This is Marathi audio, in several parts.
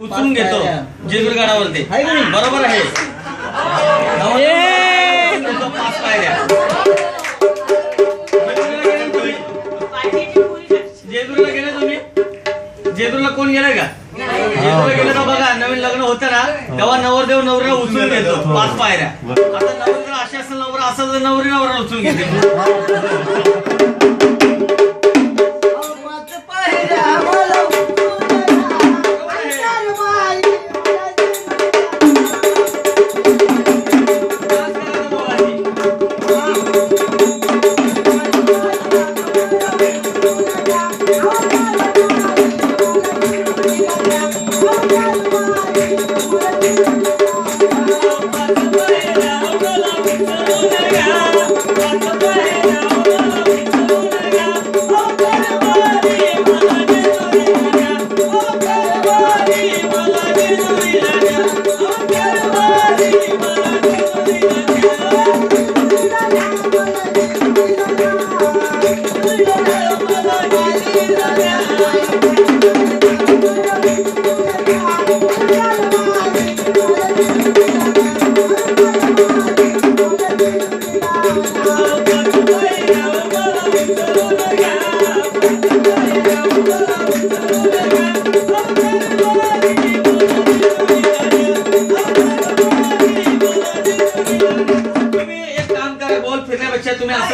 उचलून घेतो नाही? बरोबर आहे. पाच पायऱ्या जेजूरला गेले तुम्ही? जेजूरला कोण गेलाय का? जेजूरला गेलं का बघा नवीन लग्न होतं ना तेव्हा नवरदेव नवऱ्याला उचलून घेतो पाच पायऱ्या. आता नवरदेव अशी असेल नवरा असं नवरी नवरा उचलून घेते. Oh, Oh,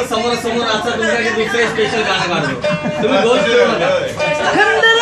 तुम्ही असं समोर समोर असं तुमच्याकडे दुसरे स्पेशल गाणं गाणं तुम्ही गोल फिरू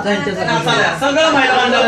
हा, जोगा, त्यांच्यासाठी. नाचायला. सगळं महिला मंडळ